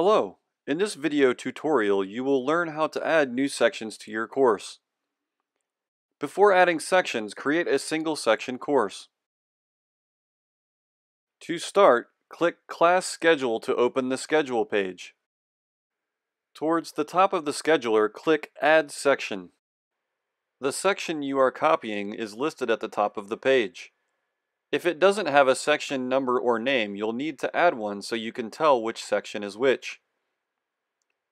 Hello, in this video tutorial you will learn how to add new sections to your course. Before adding sections, create a single section course. To start, click Class Schedule to open the Schedule page. Towards the top of the scheduler, click Add Section. The section you are copying is listed at the top of the page. If it doesn't have a section number or name, you'll need to add one so you can tell which section is which.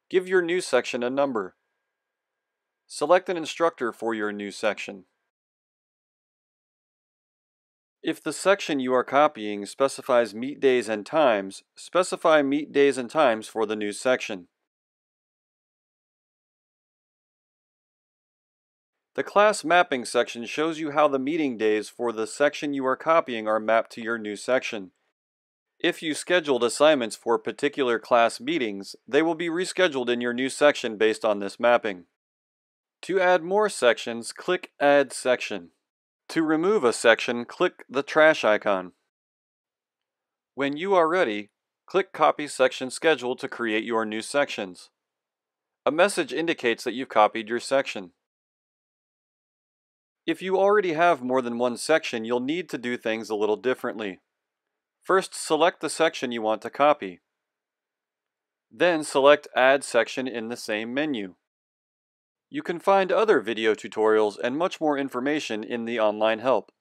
Give your new section a number. Select an instructor for your new section. If the section you are copying specifies meet days and times, specify meet days and times for the new section. The class mapping section shows you how the meeting days for the section you are copying are mapped to your new section. If you scheduled assignments for particular class meetings, they will be rescheduled in your new section based on this mapping. To add more sections, click Add Section. To remove a section, click the trash icon. When you are ready, click Copy Section Schedule to create your new sections. A message indicates that you've copied your section. If you already have more than one section, you'll need to do things a little differently. First, select the section you want to copy. Then select Add Section in the same menu. You can find other video tutorials and much more information in the online help.